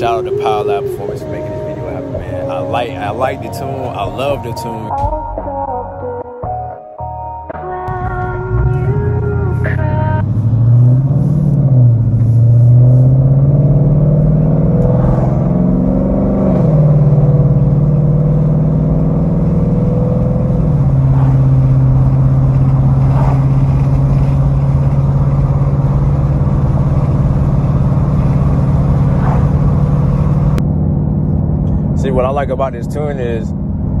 shout out to Power Lab Performance for making this video happen, man. I like I like the tune. I love the tune. Oh, what I like about this tune is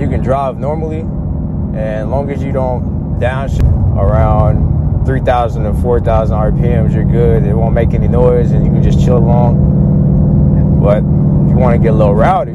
you can drive normally, and as long as you don't downshift around 3,000 to 4,000 RPMs, you're good. It won't make any noise, and you can just chill along. But if you want to get a little rowdy,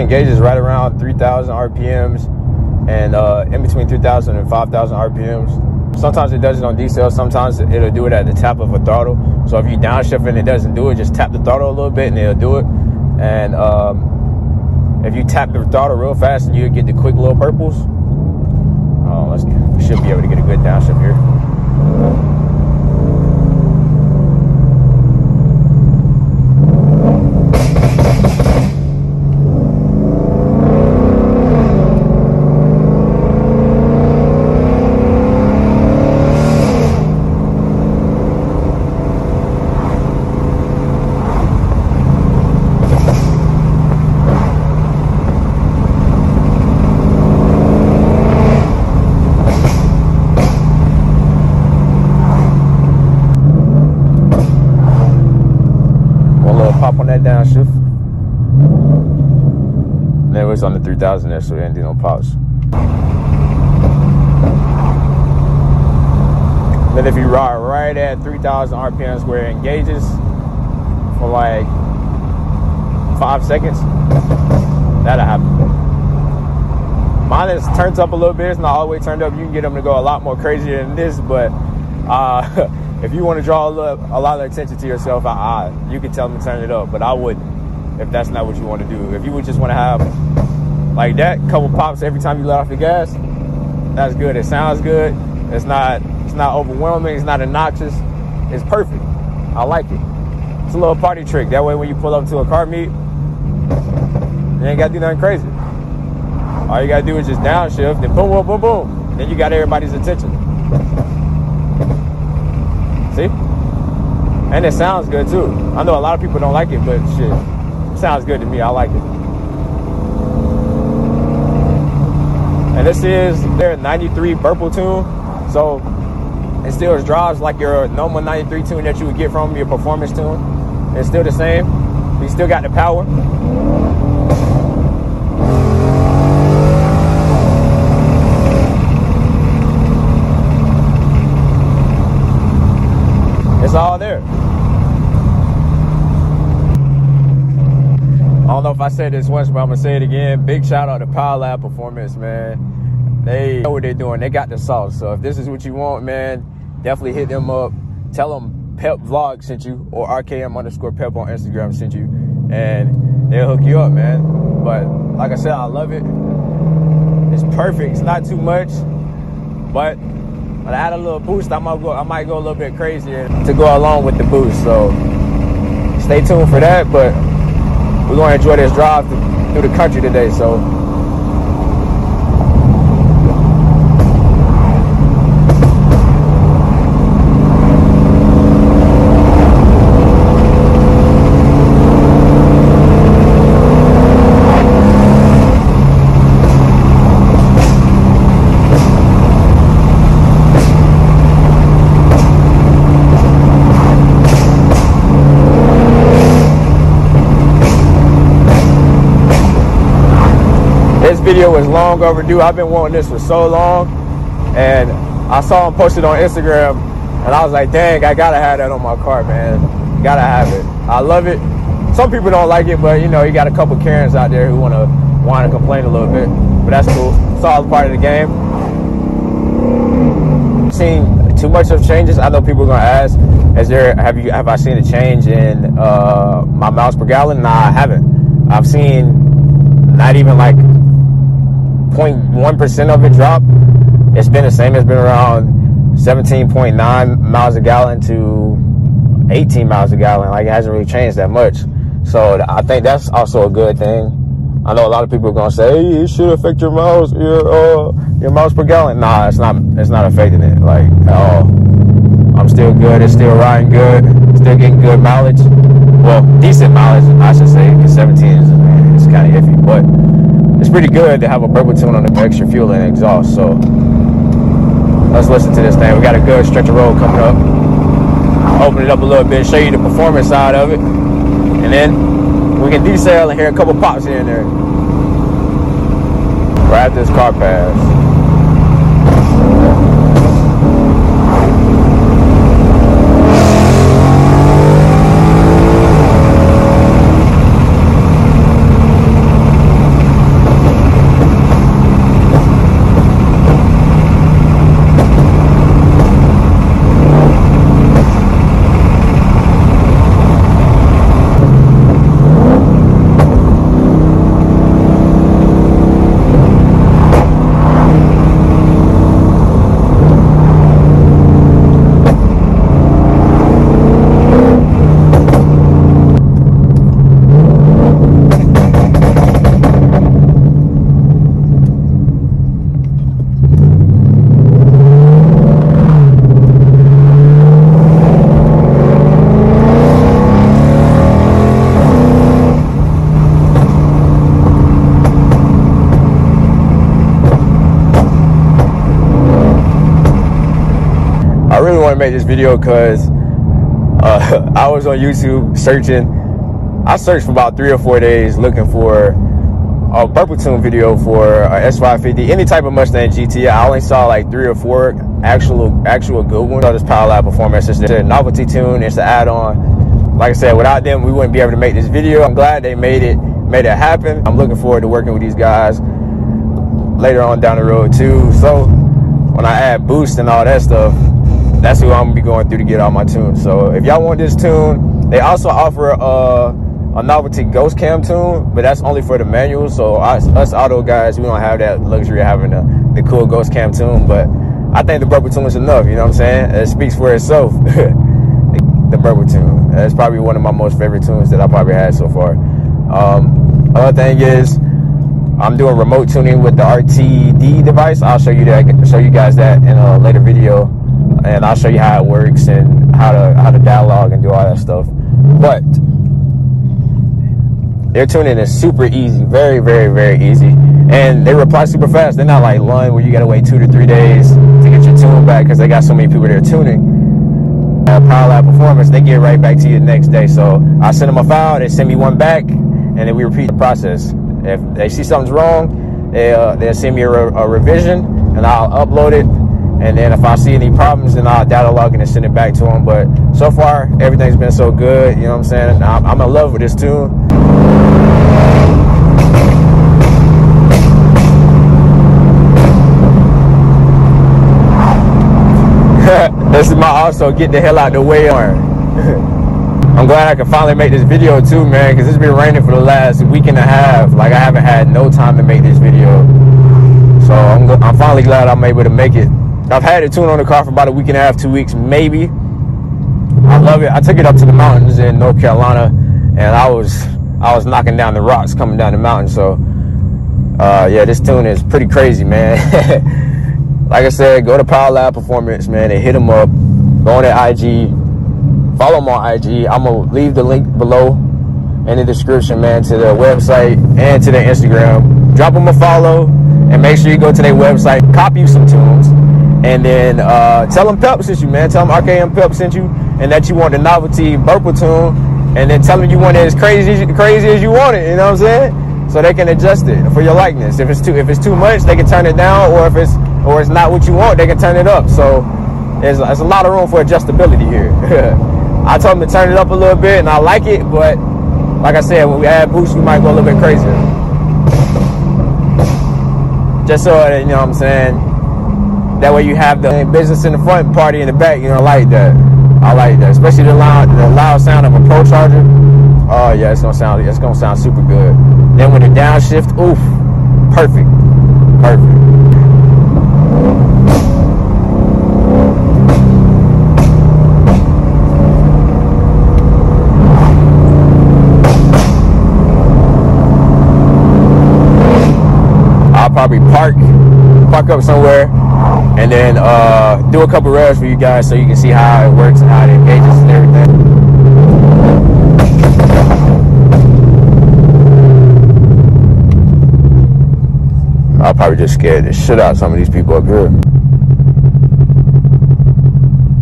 engages right around 3,000 RPMs and uh, in between 3,000 and 5,000 RPMs. Sometimes it does it on decel, sometimes it'll do it at the tap of a throttle. So if you downshift and it doesn't do it, just tap the throttle a little bit and it'll do it. And um, if you tap the throttle real fast, and you get the quick little burbles. Oh, let's we should be able to get a good downshift here. One little pop on that downshift. Then it was on the 3000 there, so do no pops. Then if you ride right at 3000 RPMs where it engages for like five seconds, that'll happen. Mine is turned up a little bit. It's not all the way turned up. You can get them to go a lot more crazy than this, but uh, if you want to draw a, little, a lot of attention to yourself, I, I, you can tell them to turn it up, but I wouldn't if that's not what you want to do. If you would just want to have like that couple pops every time you let off the gas, that's good. It sounds good. It's not it's not overwhelming. It's not obnoxious. It's perfect. I like it. It's a little party trick. That way, when you pull up to a car meet, you ain't got to do nothing crazy. All you gotta do is just downshift and boom, boom, boom, boom. Then you got everybody's attention. See? And it sounds good too. I know a lot of people don't like it, but shit, it sounds good to me. I like it. And this is their 93 Burble tune. So it still drives like your normal 93 tune that you would get from your performance tune. It's still the same. You still got the power. It's all there. I don't know if I said this once, but I'm gonna say it again. Big shout out to Power Lab Performance, man. They know what they're doing. They got the sauce. So if this is what you want, man, definitely hit them up. Tell them Pep Vlog sent you or RKM underscore Pep on Instagram sent you, and they'll hook you up, man. But like I said, I love it. It's perfect. It's not too much, but but I add a little boost. I might go. I might go a little bit crazier to go along with the boost. So stay tuned for that. But we're gonna enjoy this drive through the country today. So this video was long overdue. I've been wanting this for so long, and I saw him posted on Instagram, and I was like, dang, I gotta have that on my car, man. Gotta have it. I love it. Some people don't like it, but you know, you got a couple Karens out there who wanna whine and complain a little bit. But that's cool. It's all part of the game. Seen too much of changes. I know people are gonna ask, is there have you have I seen a change in uh, my miles per gallon? Nah, I haven't. I've seen not even like 0.1% of it drop. It's been the same. It's been around 17.9 miles a gallon to 18 miles a gallon. Like it hasn't really changed that much. So I think that's also a good thing. I know a lot of people are gonna say, hey, it should affect your miles, your uh, your miles per gallon. Nah, it's not. It's not affecting it like at all. I'm still good. It's still riding good. Still getting good mileage. Well, decent mileage, I should say. Because 17 is, is kind of iffy, but it's pretty good to have a tune on the extra fuel and exhaust. So let's listen to this thing. We got a good stretch of road coming up. Open it up a little bit, show you the performance side of it, and then we can decel and hear a couple pops here and there. Right this car pass. Make this video because uh, I was on YouTube searching. I searched for about three or four days looking for a burble tune video for a S550, any type of Mustang GT. I only saw like three or four actual actual good ones. So this Power Lab Performance is a novelty tune. It's an add-on. Like I said, without them, we wouldn't be able to make this video. I'm glad they made it made it happen. I'm looking forward to working with these guys later on down the road too. So when I add boost and all that stuff, that's who I'm gonna be going through to get all my tunes. So if y'all want this tune, they also offer a, a novelty ghost cam tune, but that's only for the manual. So us, us auto guys, we don't have that luxury of having the, the cool ghost cam tune. But I think the burble tune is enough. You know what I'm saying? It speaks for itself. the burble tune. That's probably one of my most favorite tunes that I probably had so far. Um, other thing is. I'm doing remote tuning with the RTD device. I'll show you that, show you guys that in a later video and I'll show you how it works and how to how to dialogue and do all that stuff. But their tuning is super easy, very, very, very easy, and they reply super fast. They're not like Lund where you gotta wait two to three days to get your tune back because they got so many people there tuning. Uh, Power Lab Performance, they get right back to you the next day. So I send them a file, they send me one back, and then we repeat the process. If they see something's wrong, they uh, they'll send me a, re- a revision, and I'll upload it and then if I see any problems, then I'll data log and send it back to them. But so far, everything's been so good. You know what I'm saying? I'm, I'm in love with this tune. this is my also get the hell out the way on. I'm glad I can finally make this video too, man, because it's been raining for the last week and a half. Like I haven't had no time to make this video. So I'm, I'm finally glad I'm able to make it. I've had it tuned on the car for about a week and a half, two weeks, maybe. I love it. I took it up to the mountains in North Carolina, and I was I was knocking down the rocks coming down the mountain. So, uh, yeah, this tune is pretty crazy, man. like I said, go to Power Lab Performance, man, and hit them up. Go on their IG, follow them on IG. I'm gonna leave the link below in the description, man, to their website and to their Instagram. Drop them a follow, and make sure you go to their website, copy some tunes and then uh, tell them Pep sent you, man. Tell them RKM Pep sent you, and that you want the novelty burble tune, and then tell them you want it as crazy as crazy as you want it. You know what I'm saying? So they can adjust it for your likeness. If it's too if it's too much, they can turn it down, or if it's or it's not what you want, they can turn it up. So there's, there's a lot of room for adjustability here. I told him to turn it up a little bit, and I like it, but like I said, when we add boost, we might go a little bit crazier. Just so you know what I'm saying? That way you have the business in the front, party in the back, you know, I like that. I like that, especially the loud, the loud sound of a ProCharger. Oh yeah, it's gonna sound, it's gonna sound super good. Then when the downshift, oof, perfect, perfect. I'll probably park park up somewhere and then uh, do a couple revs for you guys so you can see how it works and how it engages and everything. I'll probably just scare the shit out of some of these people up here.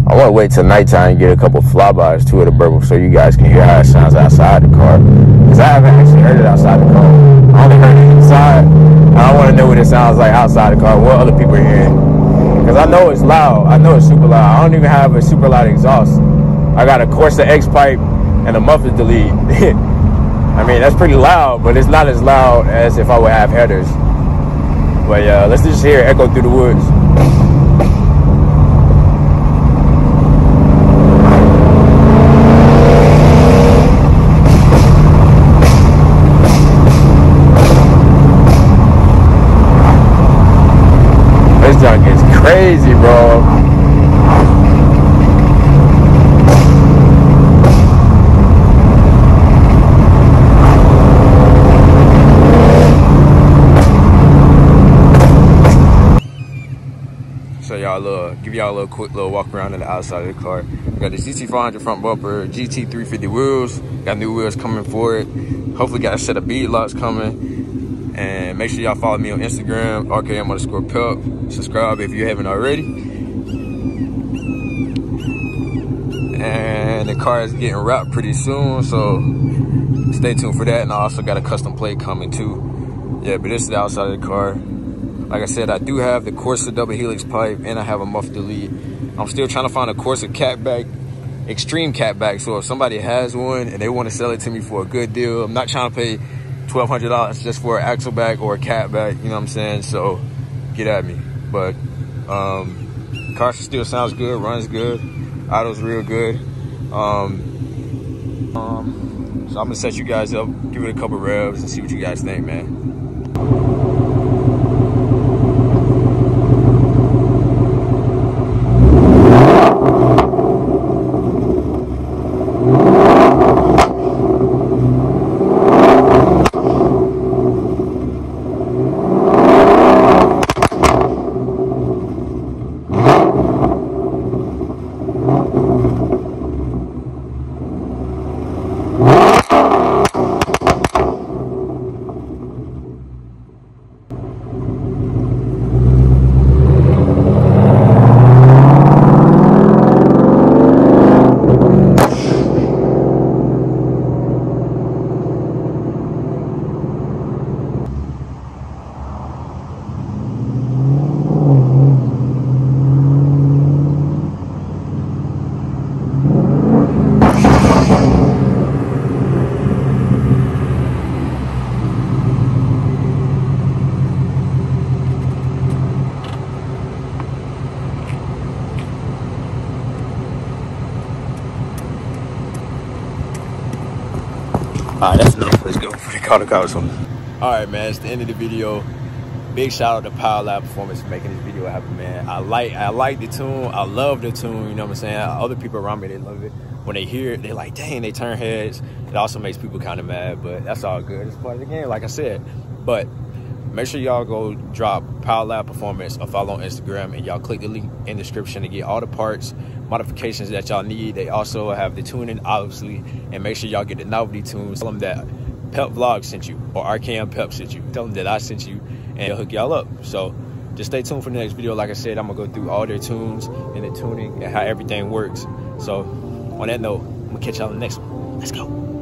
I want to wait till nighttime and get a couple flybys to the burble so you guys can hear how it sounds outside the car. Because I haven't actually heard it outside the car. I only heard it inside. I want to know what it sounds like outside the car, what other people are hearing. Because I know it's loud. I know it's super loud. I don't even have a super loud exhaust. I got a Corsa X pipe and a muffler delete. I mean, that's pretty loud, but it's not as loud as if I would have headers. But yeah, let's just hear it echo through the woods. Crazy, bro. So y'all little, give y'all a little quick little walk around in the outside of the car. We got the GT500 front bumper, GT350 wheels, got new wheels coming for it. Hopefully got a set of bead locks coming. And make sure y'all follow me on Instagram, RKM underscore pep. Subscribe if you haven't already. And the car is getting wrapped pretty soon, so stay tuned for that. And I also got a custom plate coming too. Yeah, but this is the outside of the car. Like I said, I do have the Corsa double helix pipe and I have a muff delete. I'm still trying to find a Corsa catback, extreme catback. So if somebody has one and they want to sell it to me for a good deal, I'm not trying to pay $1,200 just for an axle back or a cat back, you know what I'm saying? So get at me. But um, car still sounds good, runs good, idles real good. Um, um, so I'm gonna set you guys up, give it a couple revs and see what you guys think, man. For the All right, man. It's the end of the video. Big shout out to Power Lab Performance for making this video happen, man. I like I like the tune. I love the tune. You know what I'm saying? Other people around me they love it. When they hear it, they like, dang, they turn heads. It also makes people kind of mad, but that's all good. It's part of the game, like I said. But make sure y'all go drop Power Lab Performance or follow on Instagram and y'all click the link in the description to get all the parts modifications that y'all need. They also have the tuning, obviously, and make sure y'all get the novelty tunes. Tell them that Pep Vlog sent you or RKM Pep sent you. Tell them that I sent you and they'll hook y'all up. So just stay tuned for the next video. Like I said, I'm gonna go through all their tunes and the tuning and how everything works. So on that note, I'm gonna catch y'all in the next one. Let's go.